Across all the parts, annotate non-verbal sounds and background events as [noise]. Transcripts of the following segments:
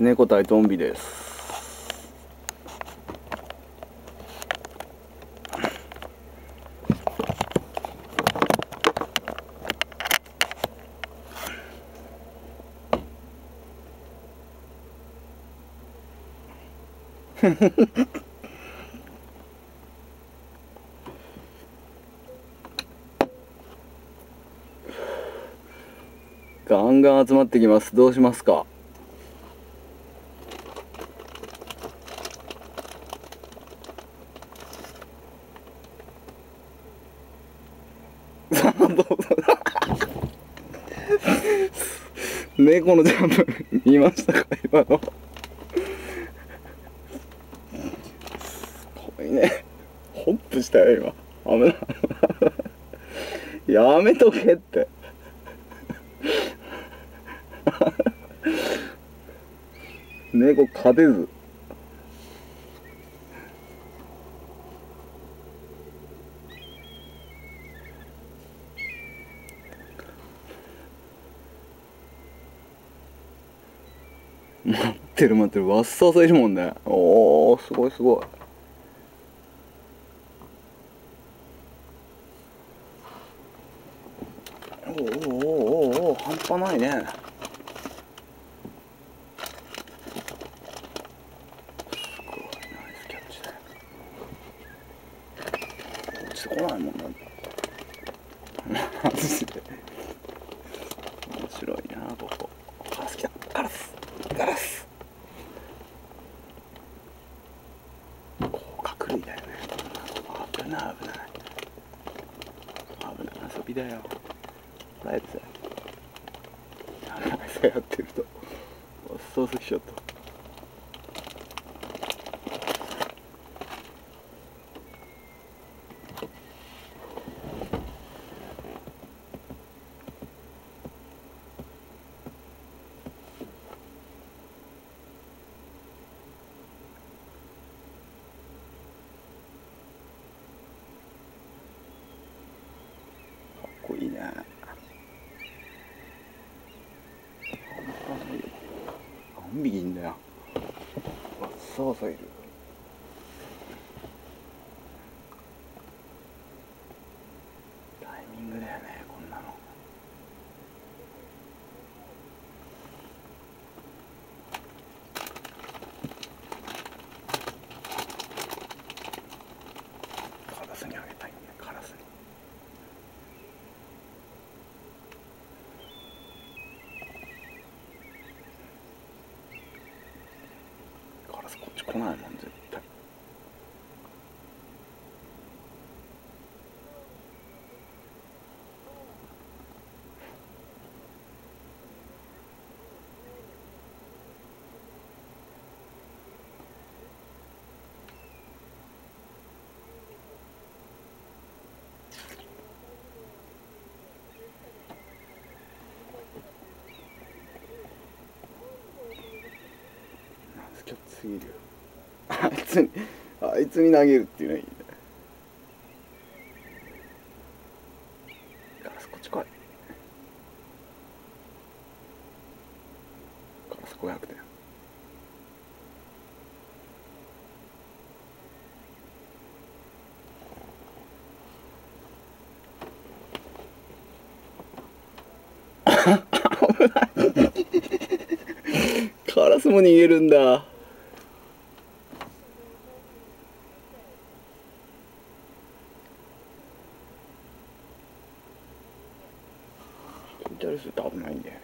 猫対ゾンビです。[laughs] ガンガン集まってきます。どうしますかさあどうぞ [laughs] 猫のジャンプ見ましたか今の。すごいね。ホップしたよ今。危な。いやめとけって。猫勝てず。待ってる待ってる。わっさわさいるもんね。おおすごいすごい。おーおーおーおお半端ないね。すごいナイスキャッチだよ。落ちてこないもんな [laughs] マジで。面白いなここカラス来たカラスガラス甲殻類だよね危な危ない。危ない。遊びだよ。ライブさやってるとおっそうすきちゃった。こいいね。何匹いんだよ。わっさわさいるタイミングだよねこんなのカラスにあげたいんだよカラスにカラスこっち来ないもん絶対なんすきょすぎるよ。あいつにあいつに投げるっていうのはいいねガラスこっち来いガラス500だよカラスも逃げるんだ。たりすると危ないんだよね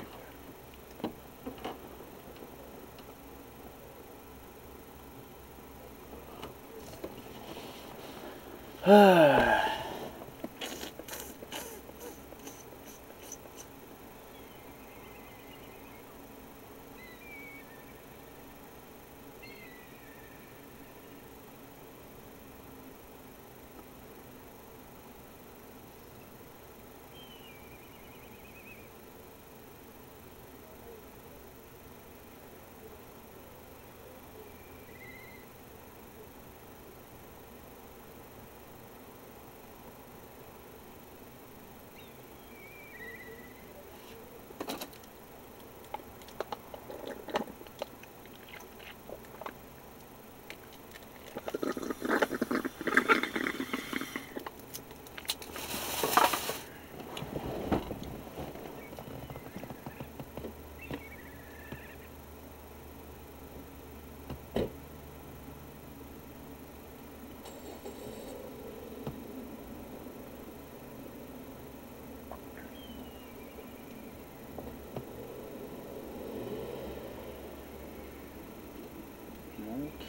はあ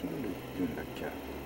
Kullu münkar.